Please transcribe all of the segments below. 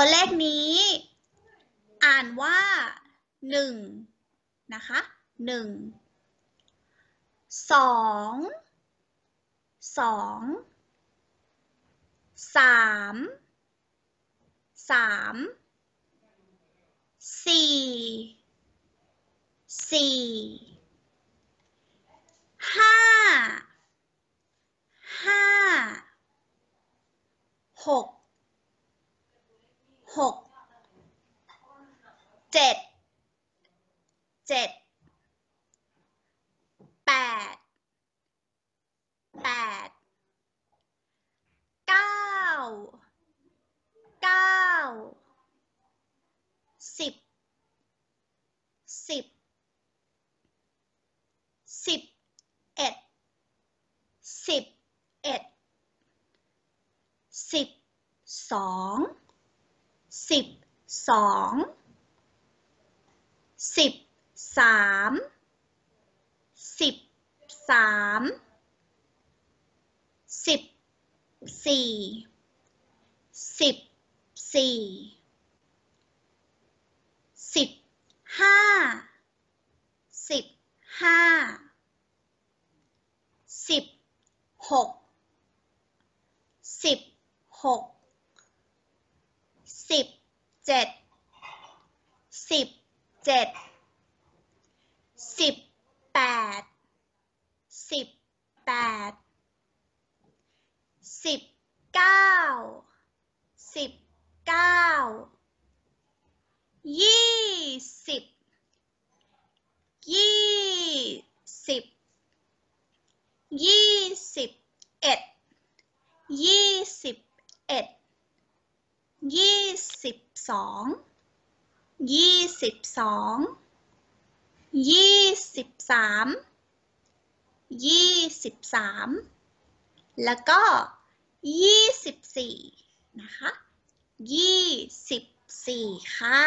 ตัวเลขนี้ อ่านว่าหนึ่งนะคะหนึ่งสองสองสามสามสี่สี่ห้าห้าหก หกเจ็ดเจ็ดแปดแปดเก้าเก้าสิบสิบสิบเอ็ดสิบเอ็ดสิบสอง สิบสองสิบสามสิบสามสิบสี่สิบสี่สิบห้าสิบห้าสิบหกสิบหก สิบเจ็ดสิบเจ็ดสิบแปดสิบแปดสิบเก้าสิบเก้ายี่สิบยี่สิบยี่สิบเอ็ดยี่สิบเอ็ดยี่ สองยี่สิบสองยี่สิบสามยี่สิบสามแล้วก็ยี่สิบสี่นะคะยี่สิบสี่ค่ะ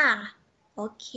โอเค